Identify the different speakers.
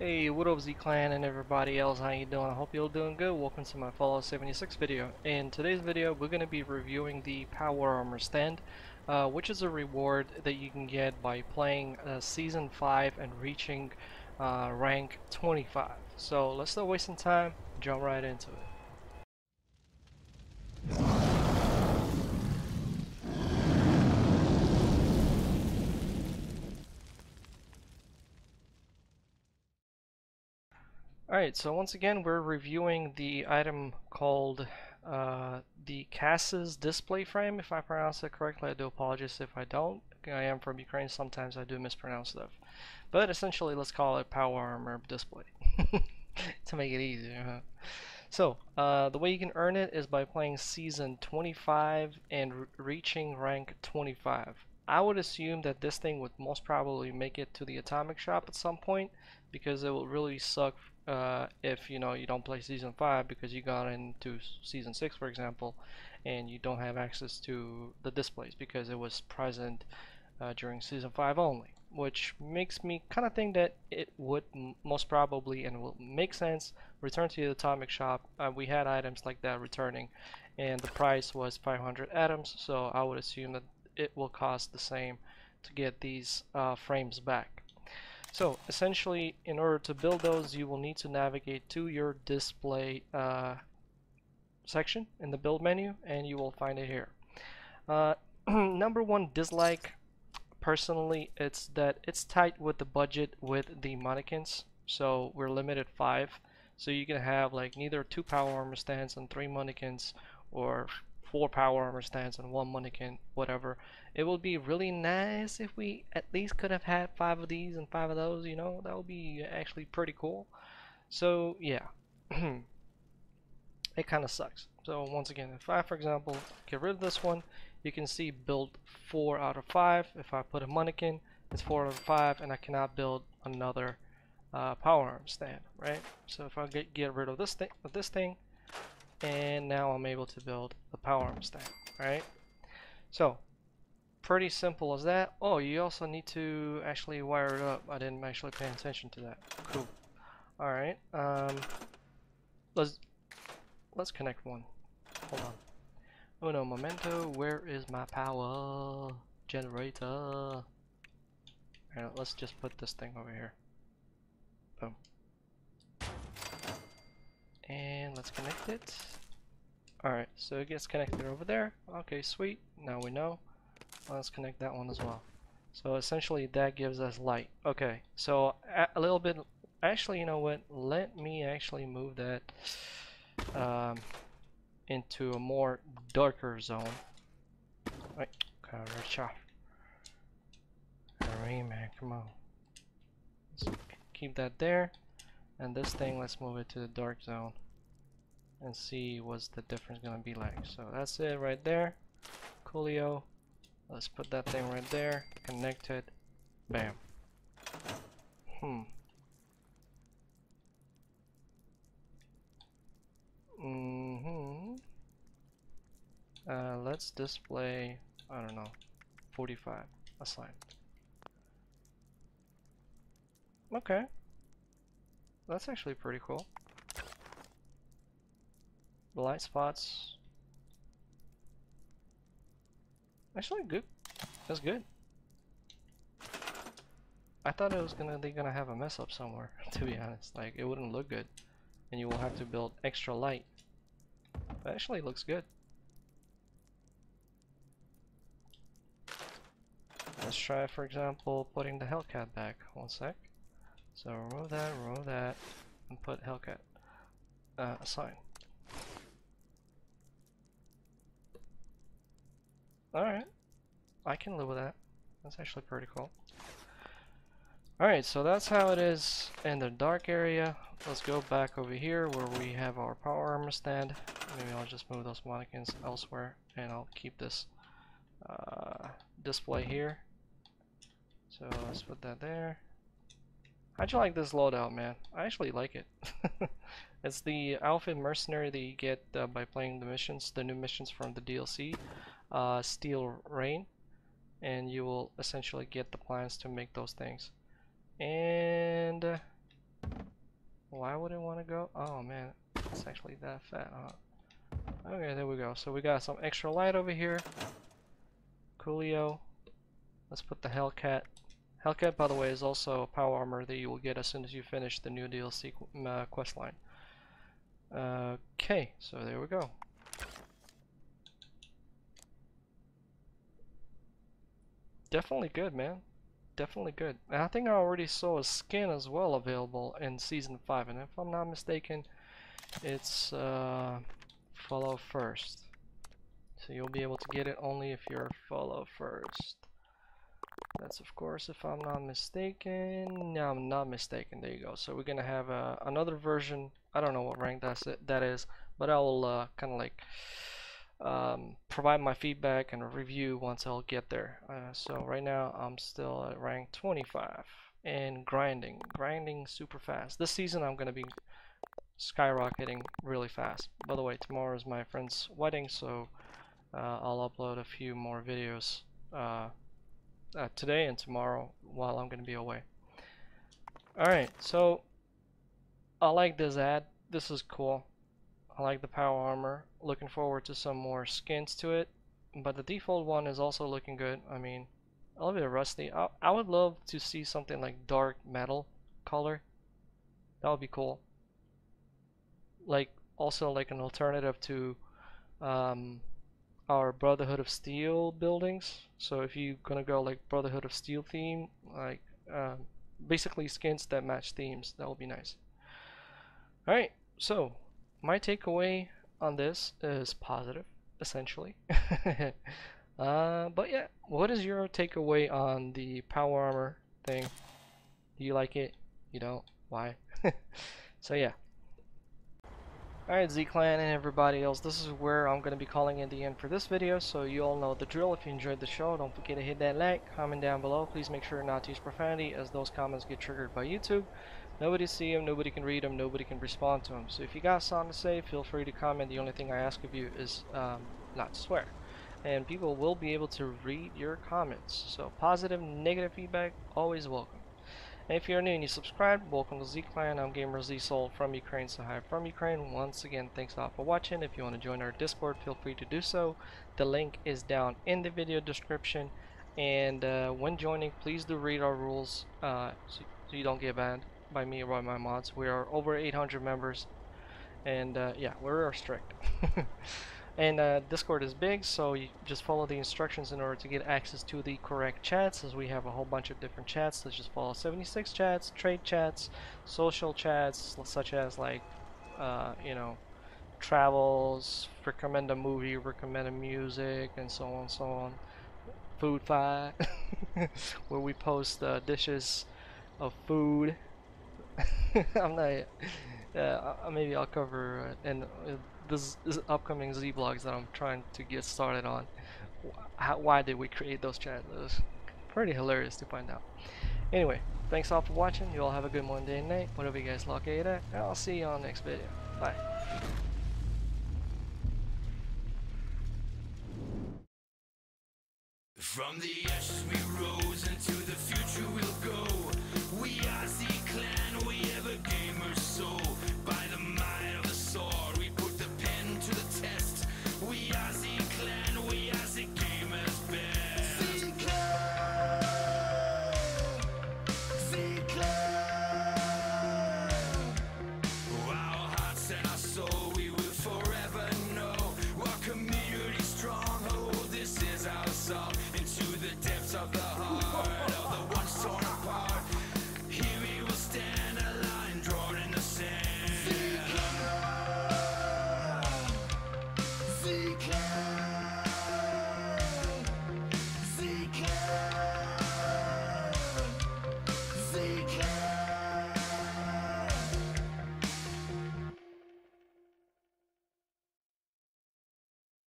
Speaker 1: Hey, what up Z Clan and everybody else, how you doing? I hope you're doing good. Welcome to my Fallout 76 video. In today's video, we're going to be reviewing the Power Armor Stand, uh, which is a reward that you can get by playing uh, Season 5 and reaching uh, rank 25. So let's not waste some time, jump right into it. Alright, so once again we're reviewing the item called uh, the Cassis display frame, if I pronounce it correctly. I do apologize if I don't. I am from Ukraine, sometimes I do mispronounce stuff. But essentially let's call it power armor display to make it easier. Huh? So, uh, the way you can earn it is by playing season 25 and re reaching rank 25. I would assume that this thing would most probably make it to the atomic shop at some point because it will really suck uh, if you know you don't play season 5 because you got into season 6 for example and you don't have access to the displays because it was present uh, during season 5 only which makes me kind of think that it would most probably and will make sense return to the atomic shop. Uh, we had items like that returning and the price was 500 atoms so I would assume that it will cost the same to get these uh, frames back so essentially, in order to build those, you will need to navigate to your display uh, section in the build menu, and you will find it here. Uh, number one dislike, personally, it's that it's tight with the budget with the mannequins. So we're limited five. So you can have like neither two power armor stands and three mannequins, or four power armor stands and one mannequin, whatever. It would be really nice if we at least could have had five of these and five of those, you know, that would be actually pretty cool. So yeah, it kind of sucks. So once again, if I, for example, get rid of this one, you can see build four out of five. If I put a mannequin, it's four out of five, and I cannot build another uh, power arm stand, right? So if I get get rid of this thing, of this thing, and now I'm able to build the power arm stand right? So pretty simple as that. Oh you also need to actually wire it up. I didn't actually pay attention to that. Cool. Alright um let's let's connect one. Hold on. Oh no momento where is my power generator? Alright let's just put this thing over here. Boom and let's connect it. Alright so it gets connected over there. Okay sweet. Now we know. Let's connect that one as well. So essentially that gives us light. Okay so a little bit actually you know what? Let me actually move that um, into a more darker zone. Right Hurry, man, come on. Keep that there. And this thing, let's move it to the dark zone and see what's the difference gonna be like. So that's it right there. Coolio. Let's put that thing right there. Connect it. Bam. Hmm. Mm hmm uh, let's display, I don't know, 45 assign. Okay. That's actually pretty cool. The light spots. Actually good. That's good. I thought it was gonna they're gonna have a mess up somewhere, to be honest. Like it wouldn't look good. And you will have to build extra light. But actually looks good. Let's try for example putting the Hellcat back. One sec. So remove that, remove that, and put Hellcat uh, assign. Alright. I can live with that. That's actually pretty cool. Alright, so that's how it is in the dark area. Let's go back over here where we have our power armor stand. Maybe I'll just move those mannequins elsewhere and I'll keep this uh, display here. So let's put that there. How'd you like this loadout, man? I actually like it. it's the Alpha Mercenary that you get uh, by playing the missions, the new missions from the DLC, uh, Steel Rain, and you will essentially get the plans to make those things. And uh, why would I want to go? Oh man, it's actually that fat, huh? Okay, there we go. So we got some extra light over here. Coolio. Let's put the Hellcat Hellcat, by the way, is also a power armor that you will get as soon as you finish the new DLC uh, quest line. Okay, so there we go. Definitely good, man. Definitely good. And I think I already saw a skin as well available in Season 5, and if I'm not mistaken, it's uh, Fallout First. So you'll be able to get it only if you're Fallout First. That's of course if I'm not mistaken. No, I'm not mistaken. There you go. So we're gonna have uh, another version. I don't know what rank that's it, that is, but I will uh, kind of like um, provide my feedback and review once I'll get there. Uh, so right now I'm still at rank 25 and grinding, grinding super fast. This season I'm gonna be skyrocketing really fast. By the way, tomorrow is my friend's wedding, so uh, I'll upload a few more videos uh, today and tomorrow while I'm going to be away. Alright, so I like this ad. This is cool. I like the power armor. Looking forward to some more skins to it. But the default one is also looking good. I mean, a little bit rusty. I, I would love to see something like dark metal color. That would be cool. Like, also like an alternative to um, our Brotherhood of Steel buildings. So if you're gonna go like Brotherhood of Steel theme, like uh, basically skins that match themes, that will be nice. Alright, so my takeaway on this is positive, essentially. uh, but yeah, what is your takeaway on the power armor thing? Do you like it? You don't? Why? so yeah. Alright Z-Clan and everybody else, this is where I'm going to be calling in the end for this video, so you all know the drill. If you enjoyed the show, don't forget to hit that like, comment down below. Please make sure not to use profanity, as those comments get triggered by YouTube. Nobody see them, nobody can read them, nobody can respond to them. So if you got something to say, feel free to comment. The only thing I ask of you is um, not to swear. And people will be able to read your comments. So positive, negative feedback, always welcome. If you're new and you subscribe, welcome to Z-Clan. I'm Gamer Z Soul from Ukraine, so hi from Ukraine. Once again, thanks a lot for watching. If you want to join our Discord, feel free to do so. The link is down in the video description. And uh, when joining, please do read our rules uh, so, so, you don't get banned by me or by my mods. We are over 800 members, and uh, yeah, we're strict. And uh, Discord is big, so you just follow the instructions in order to get access to the correct chats, as we have a whole bunch of different chats. Let's just follow 76 chats, trade chats, social chats, such as like, uh, you know, travels, recommend a movie, recommend a music, and so on and so on. Food fight, where we post uh, dishes of food. I'm not. Uh, maybe I'll cover uh, and this, this upcoming Z blogs that I'm trying to get started on. How, why did we create those channels? Pretty hilarious to find out. Anyway, thanks all for watching. You all have a good Monday and night, whatever you guys locate at, and I'll see you on the next video. Bye. From the ashes we rose into the future we